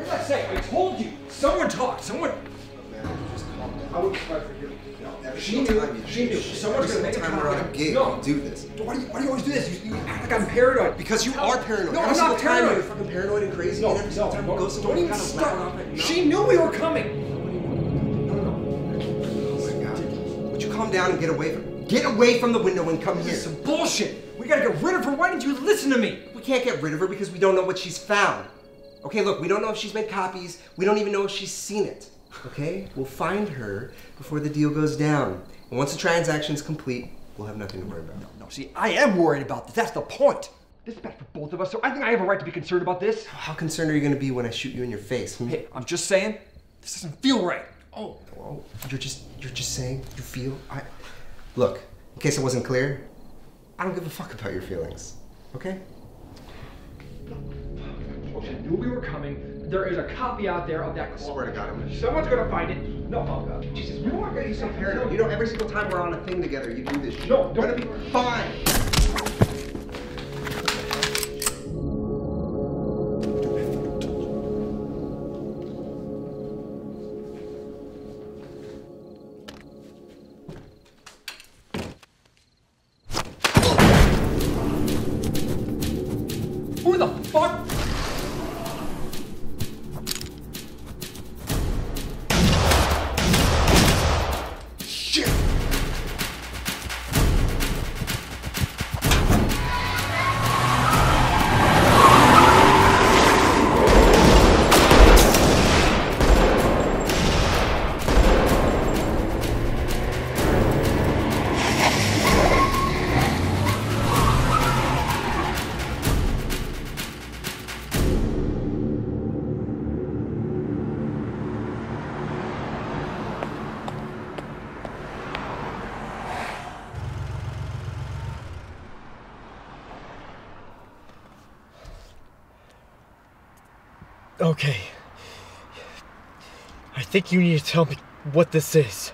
say. I told you. Someone talked. Someone. Man, just calm down. I would try for you. Every She knew. time She knew. Someone's gonna make a time we're on a gig, No. do this. Why do you, why do you always do this? You, you act like I'm paranoid. Because you are paranoid. No, every I'm not time paranoid. You're fucking paranoid and crazy. No, and every no, time you go don't even kind of start. loud off at- no. She knew we were coming. No, no, no. Oh my god. Would you calm down and get away from get away from the window and come here? This is some bullshit. We gotta get rid of her. Why didn't you listen to me? We can't get rid of her because we don't know what she's found. Okay, look, we don't know if she's made copies. We don't even know if she's seen it. Okay? We'll find her before the deal goes down. And once the transaction's complete, we'll have nothing to worry about. No, no, see, I am worried about this. That's the point. This is bad for both of us, so I think I have a right to be concerned about this. How concerned are you gonna be when I shoot you in your face? Hmm? Hey, I'm just saying, this doesn't feel right. Oh, Oh, you're just you're just saying you feel I look, in case it wasn't clear, I don't give a fuck about your feelings. Okay? I knew we were coming. There is a copy out there of that call. swear to God, I'm gonna- Someone's gonna find it. No, oh God. Jesus, we weren't gonna You're so paranoid. You know, every single time we're on a thing together, you do this shit. No, don't- gonna be fine. Okay. I think you need to tell me what this is.